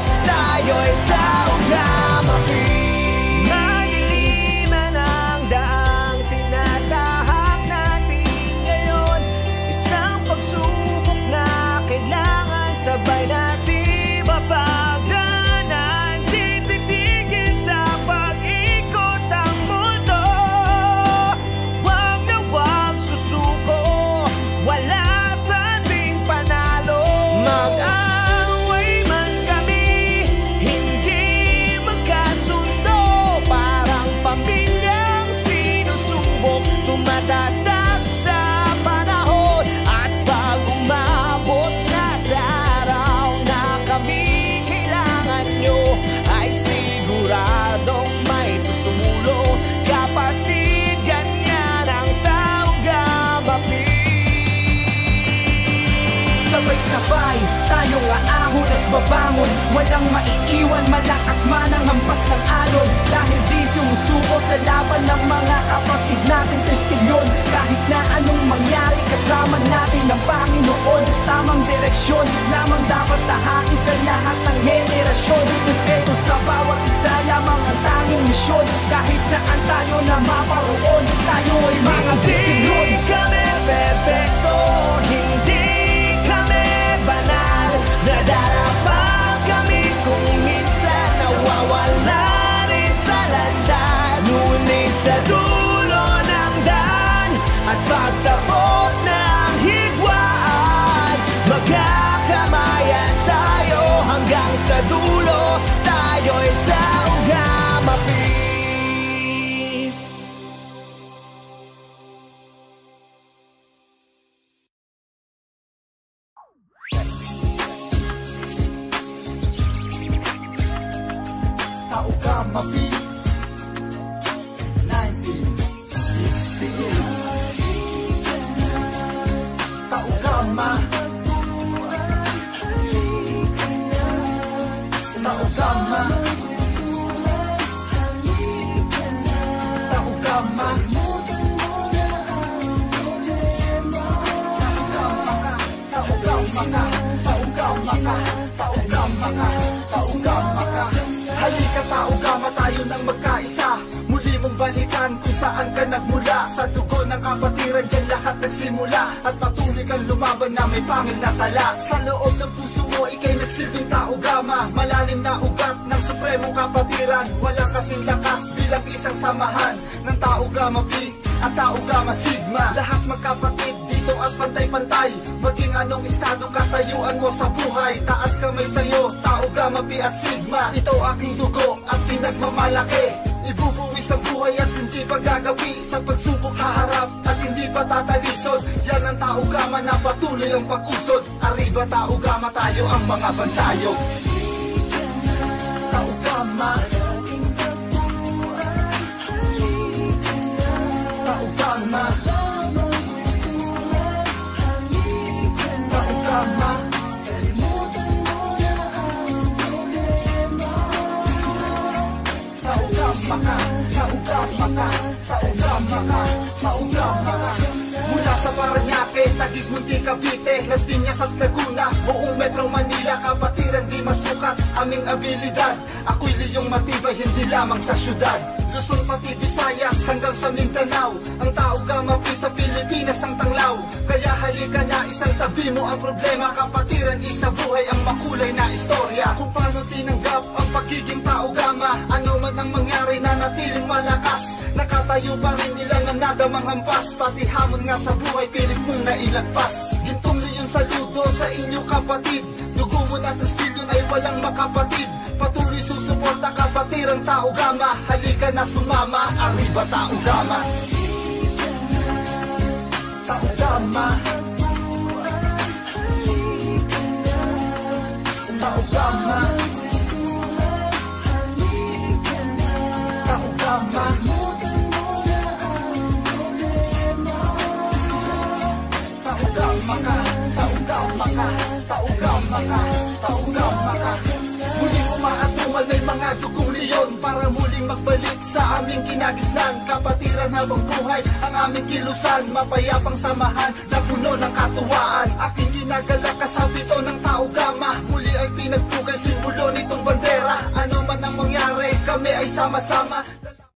Tayo'y tao na Maliliman Tumatatak sa aahon at babangon Walang maiiwan, malakas man ang hampas ng alon. Dahil di sumusuko sa laban ng mga kapatid natin Testilyon, kahit na anong mangyari Kasama natin ang Panginoon. Tamang direksyon, lamang dapat tahakin sa lahat ng henerasyon. Respeto sa bawat isa, lamang ang tanging misyon. Kahit saan tayo na maparoon Tayo ay mga testilyon Tao saan ka nagmula? Sa dugo ng kapatiran dyan lahat nagsimula. At patuloy kang lumaban na may pangil na tala. Sa loob ng puso mo ikay nagsilbing tao gama. Malalim na ugat ng supremong kapatiran. Walang kasing lakas bilang isang samahan Ng tao gama P at tao gama sigma. Lahat magkapatid dito at pantay-pantay. Maging anong estado katayuan mo sa buhay. Taas kamay sa'yo, tao gama P at sigma. Ito aking dugo at pinagmamalaki. Ibubuwis ang buhay at paggagawi Sa pagsubok haharap at hindi pa tatalisod. Yan ang tao gama na patuloy ang pag-usod. Arriba tao gama tayo ang mga bantayo. Tao gama. Tao gama. Tao gama. Tao gama Tao gama Tao gama Taguig, Munti, Cavite, Las Piñas at Laguna. Buong Metro Manila, kapatiran di masukat Aming abilidad, ako'y liyong matibay Hindi lamang sa syudad. Luzon pati Visayas hanggang sa Mindanao. Ang tao gamapi sa Pilipinas ang tanglaw. Kaya halika na isang tabi mo ang problema. Kapatiran isa buhay ang makulay na istorya. Kung paano tinanggap ang pagiging tao gama Ano man ang mangyari na natiling malakas. Nakatayo pa rin ilang ang nadamang hampas Pati hamon nga sa buhay pilit mong nailagpas. Gintong leon saludo sa inyo kapatid. Dugo mo at skill yun ay walang makapatid. Patuloy susuporta kapatirang tao gama. Halika na sumama, arriba tao gama. Tao gama Tao gama ka Tao gama ka Tao gama ka Muling umaatumal may mga dugong iyon Para muling magbalik sa aming kinagisnan Kapatiran habang buhay ang aming kilusan Mapayapang samahan na puno ng katuwaan Aking ginagalak kasabi to ng tao Muli ay pinagpugay simbolo nitong bandera. Ano man ang mangyari kami ay sama-sama